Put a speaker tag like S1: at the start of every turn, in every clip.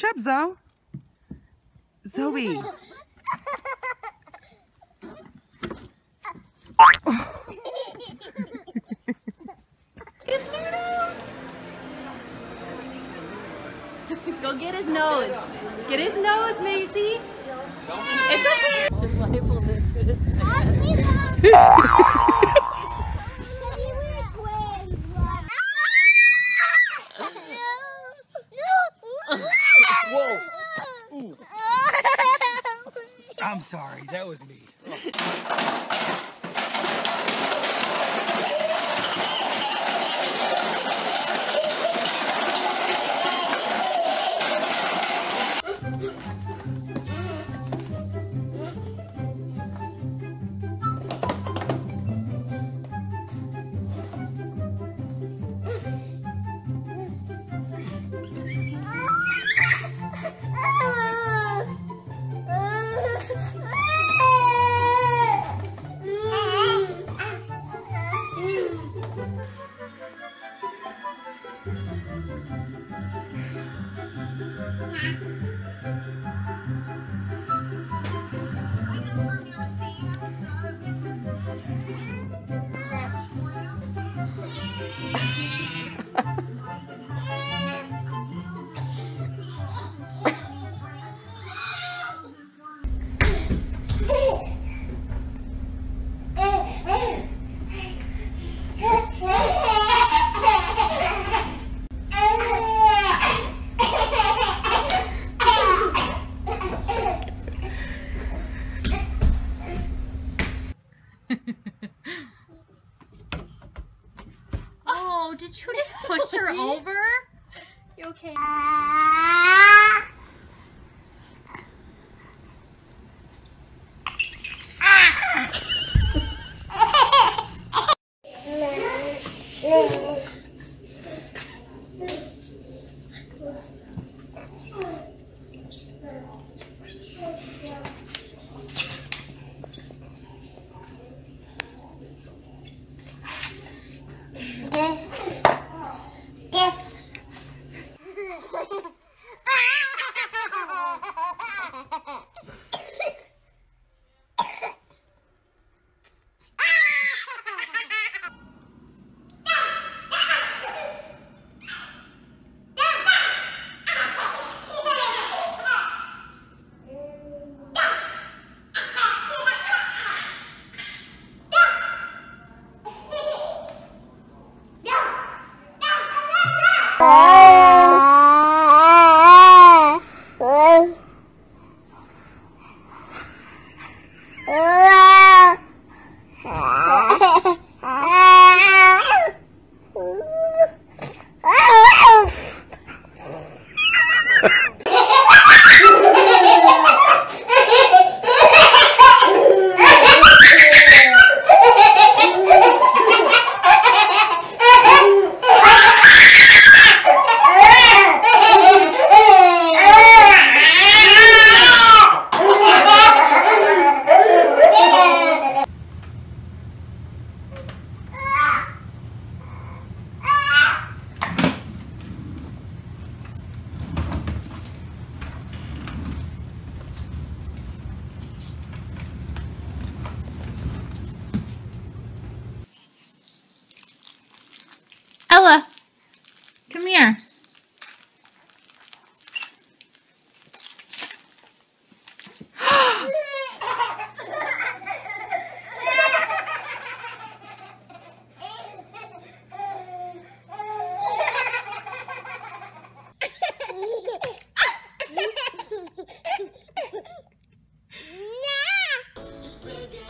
S1: Finish up, Zoe. Zoe.
S2: Go get his nose. Get his nose, Macy. It's okay. Survivalness
S3: Whoa! I'm sorry, that was me.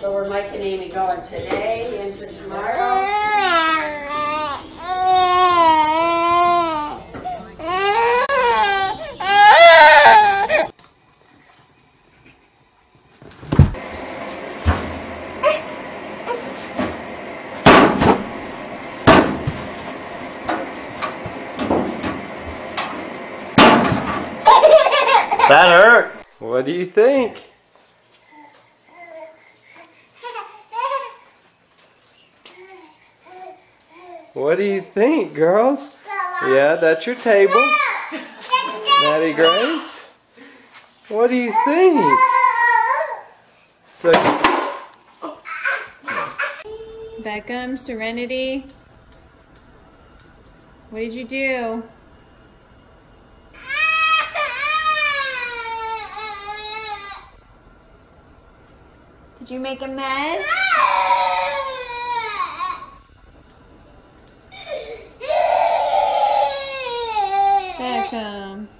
S4: So we're Mike and Amy going today into tomorrow.
S5: That hurt. What do you think? What do you think, girls? Yeah, that's your table. Maddie Grace? What do you think? So,
S6: Beckham, Serenity. What did you do? Did you make a mess? Beckham.
S7: Um,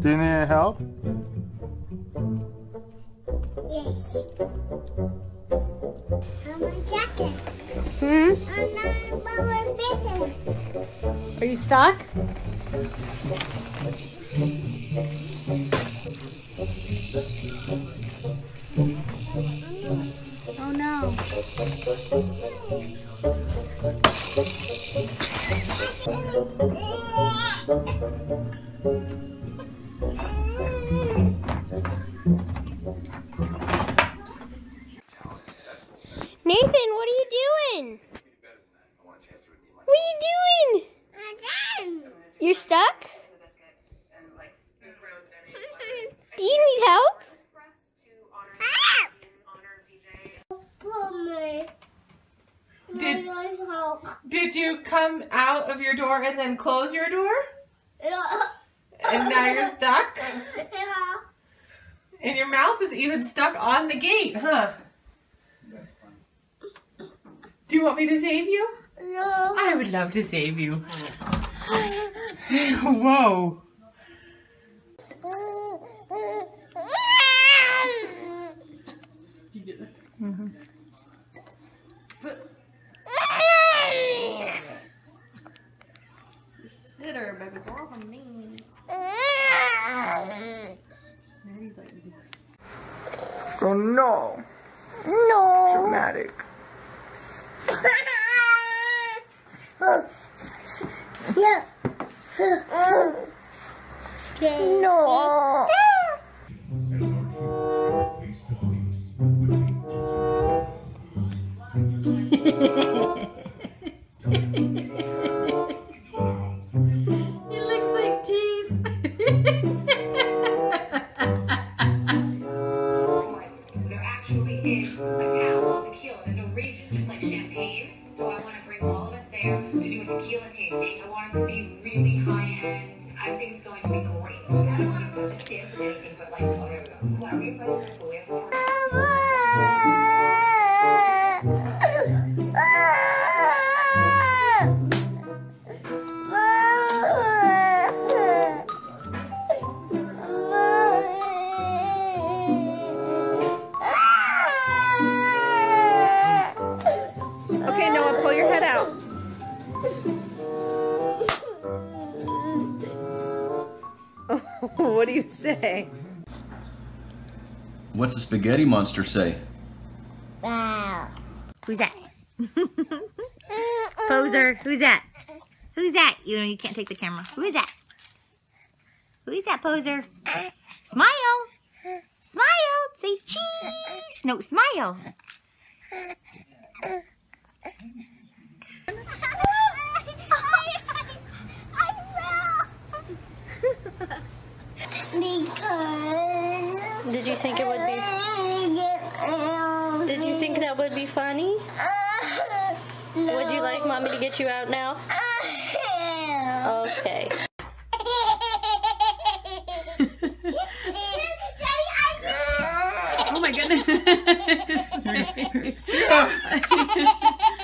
S7: Do you need any help?
S8: Yes. I'm a jacket. Hmm? I'm not a business.
S9: Are you stuck?
S8: Oh no. Nathan, what are you doing? What are you doing? You're stuck? Do you need help?
S10: Did, did you come out of your door and then close your door? Yeah. And now you're stuck? Yeah. And your mouth is even stuck on the gate, huh? That's fun. Do you want me to save you?
S8: No.
S10: I would love to save you. Whoa.
S6: Sitter, baby girl, on me.
S2: Oh no.
S8: No.
S2: Dramatic.
S8: Yeah. No.
S6: It Okay, Noah, pull your head out. what do you say?
S11: What's the spaghetti monster say? Wow.
S9: Who's that? Poser. Who's that? Who's that? You know you can't take the camera. Who is that? Who is that poser? Smile. Smile. Say cheese. No, smile.
S8: because
S6: Did you think it would be? Did you think that would be funny? Would you like mommy to get you out now? Okay.
S7: Oh my goodness.